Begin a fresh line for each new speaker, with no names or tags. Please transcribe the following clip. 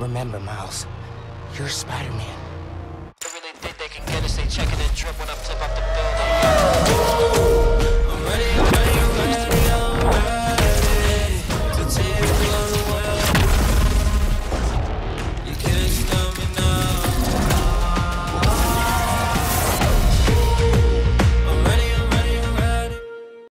Remember, Miles, you're Spider-Man.
They really think they can get us, they checking and drip when I flip up.